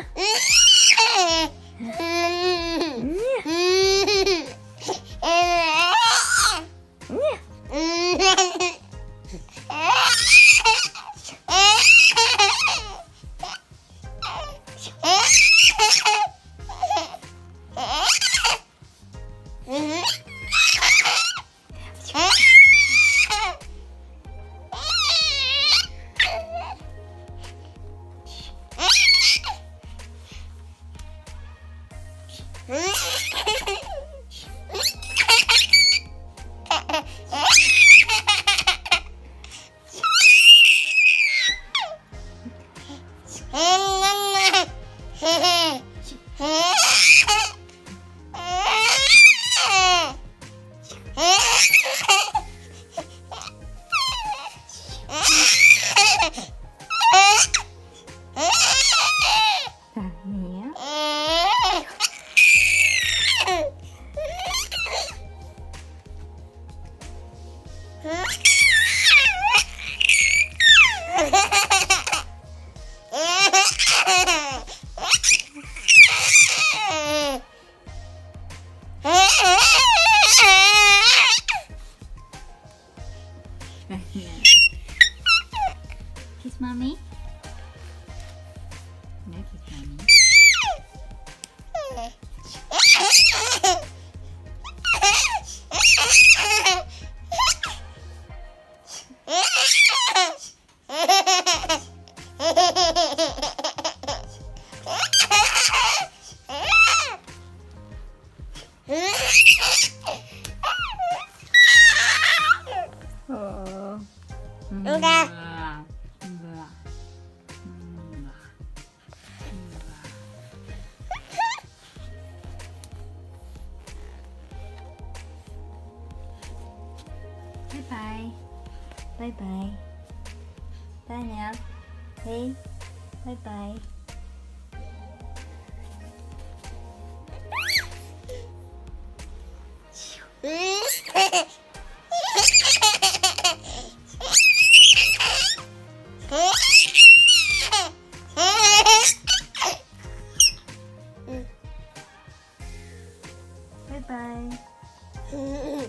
Mm. Hey! Kiss mommy. No kiss mommy. Oh. Udah. Mm. Bye bye. Bye bye. Daniel. Hey. bye Bye bye. Bye